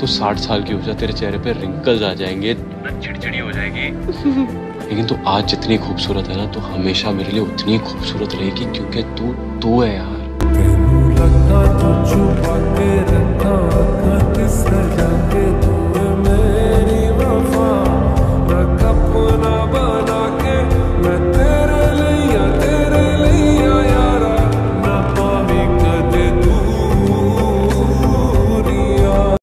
तो साठ साल की हो जा तेरे चेहरे पे रिंकल्स आ जाएँगे। चिड़चिड़ी हो जाएगी। लेकिन तू आज जितनी खूबसूरत है ना तो हमेशा मेरे लिए उतनी खूबसूरत रहेगी क्योंकि तू तू है यार।